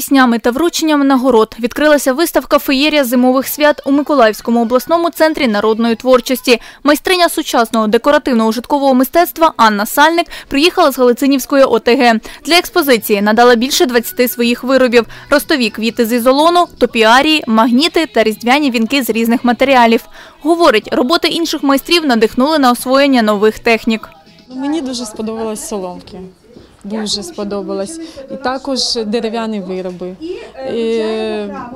піснями та врученням нагород відкрилася виставка «Феєрія зимових свят у Миколаївському обласному центрі народної творчості. Майстриня сучасного декоративного житкового мистецтва Анна Сальник приїхала з Галицинівської ОТГ. Для експозиції надала більше 20 своїх виробів: ростові квіти з ізолону, топіарії, магніти та різдвяні вінки з різних матеріалів. Говорить, роботи інших майстрів надихнули на освоєння нових технік. Ну, Мені дуже сподобалось соломки. Дуже сподобалось. І також дерев'яні вироби. І,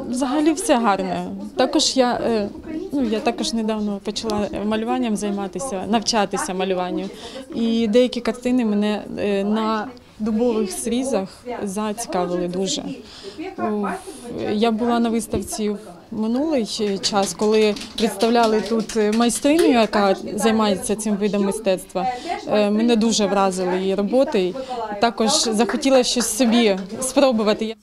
взагалі все гарне. Також я, е, ну, я також недавно почала малюванням займатися, навчатися малюванню. І деякі картини мене е, на дубових срізах зацікавили дуже. Я була на виставці минулий час, коли представляли тут майстриню, яка займається цим видом мистецтва. Е, Мене дуже вразили її роботи. Також захотіла щось собі спробувати.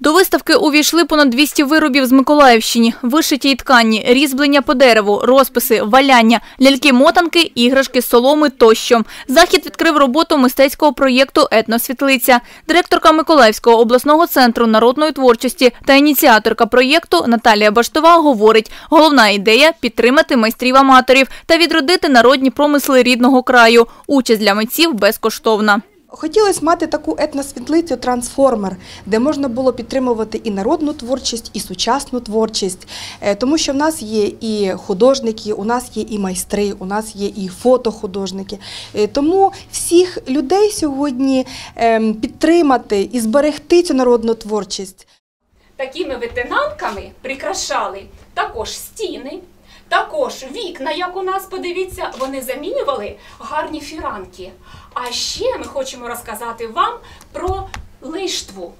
До виставки увійшли понад 200 виробів з Миколаївщини, вишиті й ткані, різьблення по дереву, розписи, валяння, ляльки-мотанки, іграшки, соломи тощо. Захід відкрив роботу мистецького проєкту «Етносвітлиця». Директорка Миколаївського обласного центру народної творчості та ініціаторка проєкту Наталія Баштова говорить, головна ідея – підтримати майстрів-аматорів та відродити народні промисли рідного краю. Участь для митців безкоштовна. Хотілося мати таку етносвітлицю трансформер, де можна було підтримувати і народну творчість, і сучасну творчість, Е, тому що в нас є і художники, у нас є і майстри, у нас є і фотохудожники. Е, Тому всіх людей сьогодні ем, підтримати і зберегти цю народну творчість. Такими витинанками прикрашали також стіни, також вікна, як у нас, подивіться, вони замінювали гарні фіранки. А ще ми хочемо розказати вам про лиштву.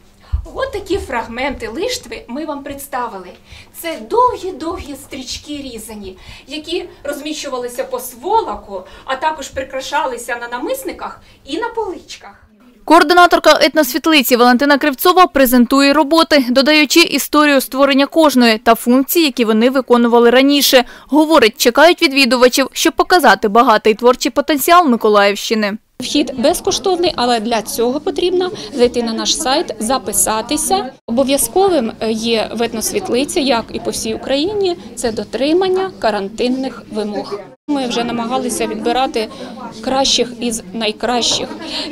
От такі фрагменти лиштви ми вам представили. Це довгі-довгі стрічки різані, які розміщувалися по сволоку, а також прикрашалися на намисниках і на поличках. Координаторка етносвітлиці Валентина Кривцова презентує роботи, додаючи історію створення кожної та функції, які вони виконували раніше. Говорить, чекають відвідувачів, щоб показати багатий творчий потенціал Миколаївщини. Вхід безкоштовний, але для цього потрібно зайти на наш сайт, записатися. Обов'язковим є в етносвітлиці, як і по всій Україні, це дотримання карантинних вимог. Ми вже намагалися відбирати кращих із найкращих,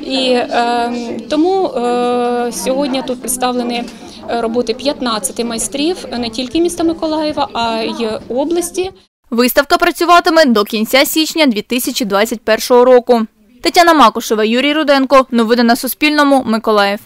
і е, тому е, сьогодні тут представлені роботи 15 майстрів не тільки міста Миколаєва, а й області. Виставка працюватиме до кінця січня 2021 року. Тетяна Макушева, Юрій Руденко. Новини на Суспільному. Миколаїв.